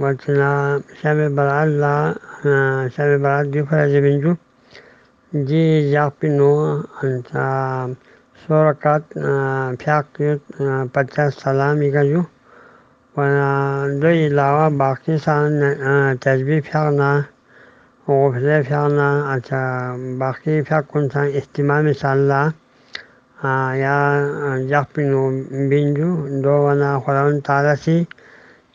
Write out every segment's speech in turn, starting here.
وچنا شب برالله شب برات دی فرج بنجو جی جاپینو انتا سورکات فیاقیت پچاس سلامی گجو و دو علاوه باقی سان تجبیه فیاقنا غفله فیاقنا اچا باقی فیاق کنسان احتمام سالا یا جاپینو بنجو دو ونا خوران تارسی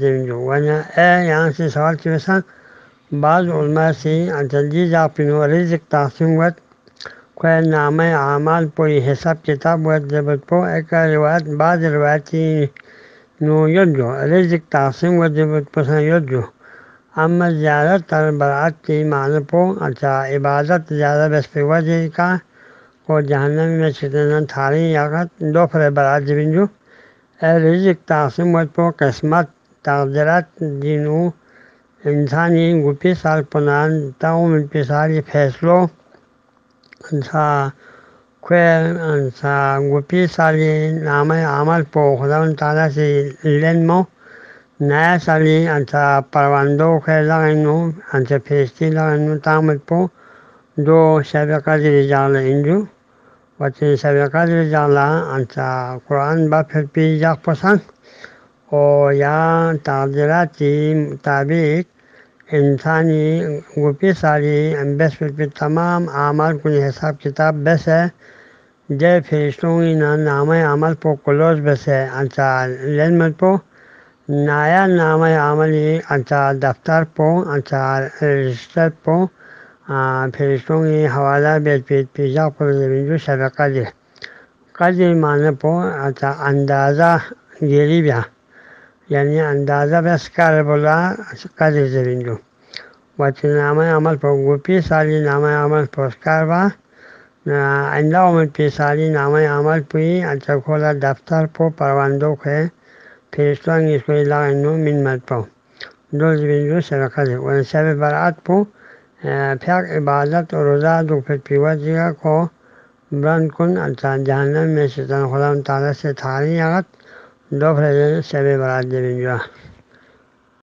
جمین جو ونیا اے یہاں سے سوال کی وسا بعض علماء سے انچل جی جا پینو رزق تقسیم وقت نام اعمال پوری حساب کتاب وقت جبت پو ایک روایت، بعض روایتی نو یود رزق تقسیم وقت جبت پو سن اما زیادہ تر برات کی معنی پو اچھا عبادت زیادہ بس وجہ کا۔ کو جہنم میں چتنا تھاری یاقت دوفرے برات جو۔ رزق تقسیم وقت قسمت تقدیرات دینو انسانی گپی سال پنان تاؤم انپسالی فیصلو انسا کوئی انسا گپی سالی نام عمل پو خدا تعالیٰ سے لین مو نیا سالی انسا پرواندو خیر لگنو انسا فیستی لگنو تامت پو دو شب قدر جالا انجو قدر جالا انسا قرآن با پھر پی جاک پسند اور یا تقدیراتی مطابق انسانی گپی ساری بس پہ تمام اعمال کن حساب کتاب بس ہے جے فرشتوں نا نام عمل پو کلوز بس ہے انسا لین مت پو نیا نام عملی انسا دفتر پو انسا رجسٹر پو فرشتوں کی حوالہ بیچ پیٹ پیجا پر جو شب قدر قدر معنی پو انسا اندازہ گیری بیا۔ یعنی اندازہ بس کر بولا قدر زمین جو وچ نام عمل پو گپی سالی نام عمل پوسکار با۔ آئندہ عمر پی سالی نام عمل پوئی اچھا کھولا دفتر پو پرواندو کھے۔ فرشتوں کی اس کو لگنو من مت پو۔ دو زمین جو شب قدر ون شب برات پو پھیک عبادت اور روزہ دو پھر پیوا جگہ کو برن کن اچھا جہنم میں شیطان خدا تعالیٰ سے تھاری آگت دو پھر شب برات زمین جو